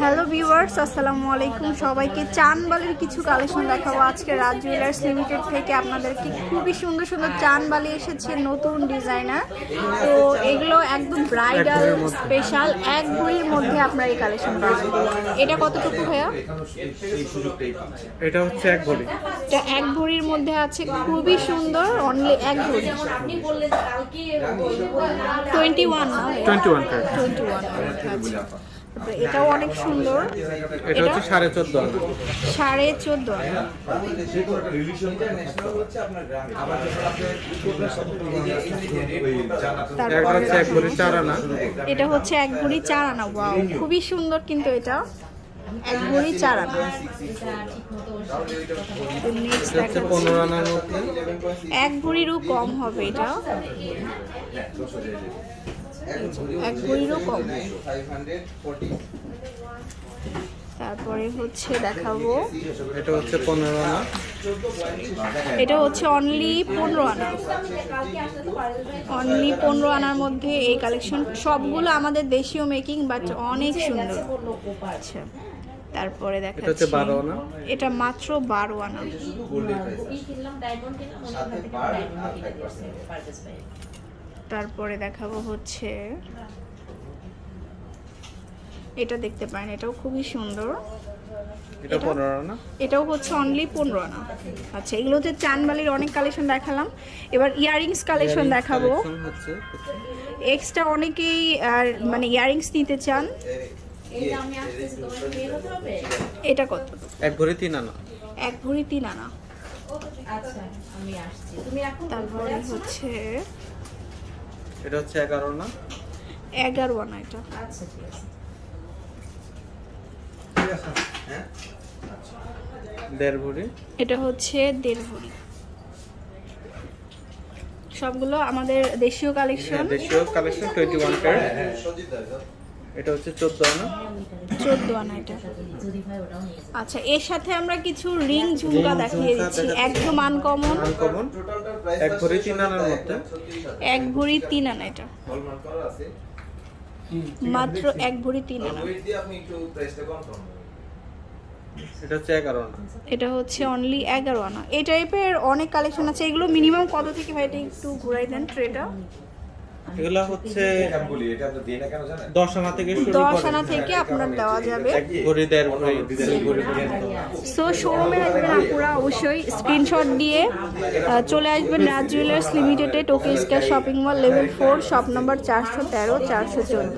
Hello viewers আসসালামু আলাইকুম। সবাইকে চানবালির কিছু কালেকশন দেখাবো। আজকে রাজ জুয়েলার্স লিমিটেড থেকে আপনাদেরকে খুবই সুন্দর সুন্দর চানবালি এসেছে নতুন ডিজাইনার তো এগুলো একদম ব্রাইডাল স্পেশাল এক ভরির মধ্যে আপনারা এই কালেকশন পাবেন। এটা কতটুকু ভাইয়া? এটা হচ্ছে এক ভরি এটা এক ভরির মধ্যে আছে খুবই সুন্দর অনলি এক ভরি টোয়েন্টি ওয়ান না twenty one carat twenty one আচ্ছা। তারপরে এটাও অনেক সুন্দর। এটা হচ্ছে সাড়ে চোদ্দ সাড়ে চোদ্দ এটা হচ্ছে এক ভরি চার আনা ওয়াও খুবই সুন্দর কিন্তু এটা। এক ভরি চার আনা। এক ভরিরও কম হবে এটা। এক কম তারপরে হচ্ছে দেখাবো। এটা হচ্ছে পনেরো আনা। এটা হচ্ছে অনলি পনেরো আনা। অনলি পনেরো আনার মধ্যে এই কালেকশন সবগুলো আমাদের দেশীয় মেকিং বাট অনেক সুন্দর। আচ্ছা তারপরে দেখা এটা হচ্ছে বারো আনা। এটা মাত্র বারো আনা। তারপরে দেখাবো হচ্ছে এটা দেখতে পারেন এটাও খুবই সুন্দর। এটাও হচ্ছে অনলি পনেরো আনা। আচ্ছা এগুলো হচ্ছে চানবালির অনেক কালেকশন দেখালাম। এবার ইয়ারিংস কালেকশন দেখাবো। এক্সট্রা অনেকেই আর মানে ইয়ারিংস নিতে চান। এটা কত? এক ভরি তিন আনা। এক ভরি তিন আনা। তারপরে হচ্ছে এটা হচ্ছে এগারো আনা এগারো আনা এটা। দেড় ভরি এটা হচ্ছে দেড় ভরি সবগুলো আমাদের দেশীয় কালেকশন। দেশীয় কালেকশন টোয়েন্টি ওয়ান ক্যারেট এটা হচ্ছে চোদ্দ আনা। চোদ্দ আনা এটা। আচ্ছা এর সাথে আমরা কিছু রিং ঝুমকা দেখিয়ে দিচ্ছি। একদম আনকমন আনকমন এক ভরি তিন আনার মধ্যে? এক ভরি তিন আনা এটা। মাত্র এক ভরি তিন আনা। এটা হচ্ছে এগারো আনা। এটা হচ্ছে অনলি এগারো আনা। এই টাইপের অনেক কালেকশন আছে। এগুলো মিনিমাম কত থেকে ভাই? এটা একটু ঘুরাই দেন ট্রেটা এগুলা হচ্ছে দশ আনা থেকে দশ আনা থেকে আপনার দেওয়া যাবে। সো শোরুমে আসবেন আপুরা অবশ্যই। স্ক্রিনশট দিয়ে চলে আসবেন রাজ জুয়েলার্স লিমিটেডে টোকে square shopping mall level four shop number চারশো তেরো চারশো চোদ্দ।